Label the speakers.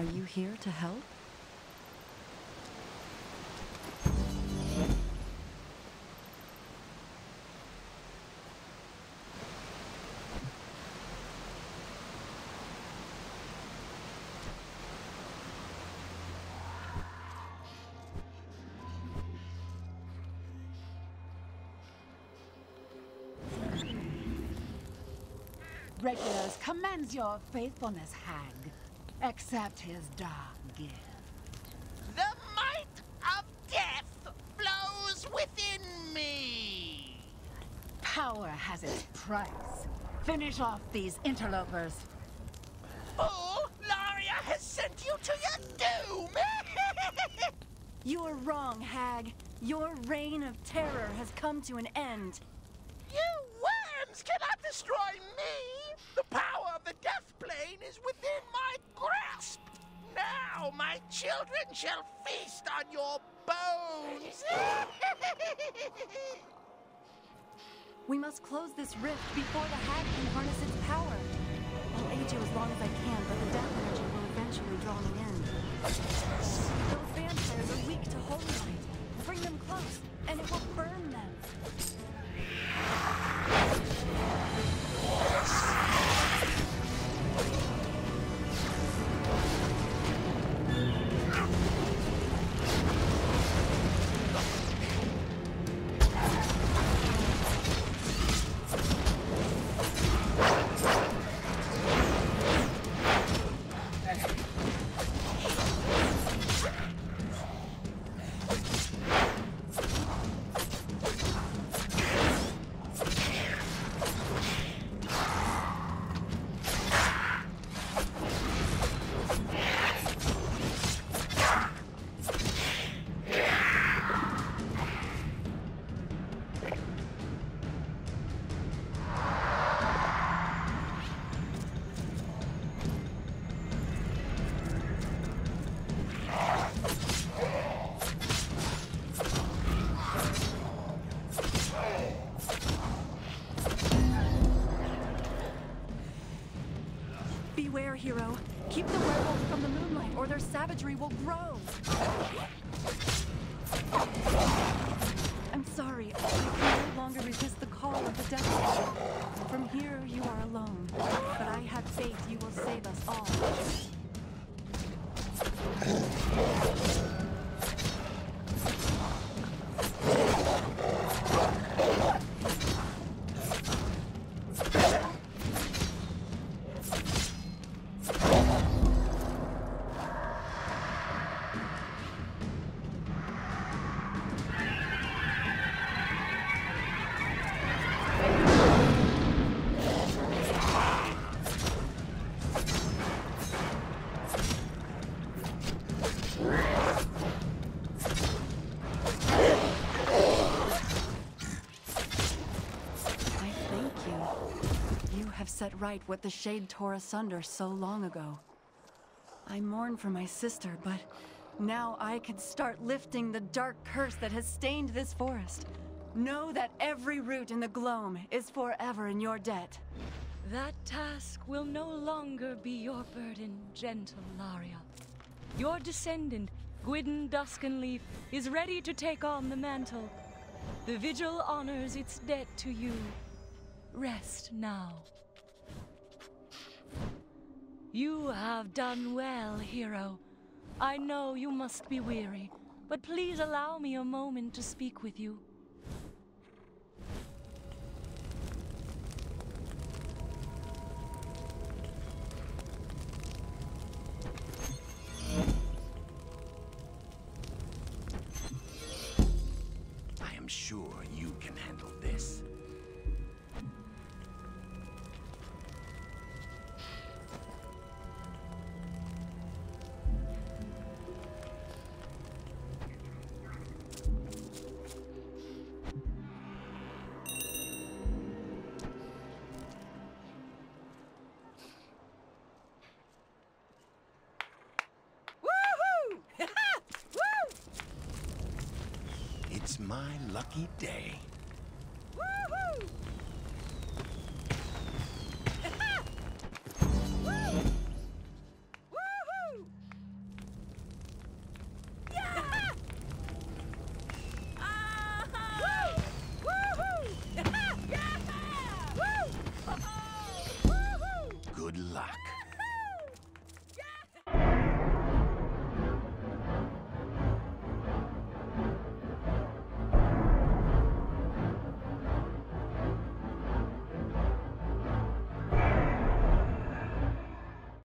Speaker 1: Are you here to help?
Speaker 2: Regulus commends your faithfulness, Hag. Accept his dark gift.
Speaker 3: The might of death flows within me.
Speaker 2: Power has its price. Finish off these interlopers.
Speaker 3: Fool, Laria has sent you to your doom.
Speaker 1: You are wrong, Hag. Your reign of terror has come to an end.
Speaker 3: you worms cannot destroy me. The power of the death plane is within my grasp. Now my children shall feast on your bones.
Speaker 1: We must close this rift before the hag can harness its power. I'll aid you as long as I can, but the death energy will eventually draw me in. Those vampires are weak to holy light. Bring them close, and it will burn them. Keep the werewolves from the moonlight, or their savagery will grow. I'm sorry. I can no longer resist the call of the devil. From here, you are alone. But I have faith you will save us all. Set right what the Shade tore asunder so long ago. I mourn for my sister, but now I can start lifting the dark curse that has stained this forest. Know that every root in the gloam is forever in your debt.
Speaker 4: That task will no longer be your burden, gentle Laria. Your descendant, Gwydden Duskenleaf, is ready to take on the mantle. The vigil honors its debt to you. Rest now. You have done well, hero. I know you must be weary, but please allow me a moment to speak with you.
Speaker 5: I am sure you can handle this. My lucky day.